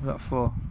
I've got four.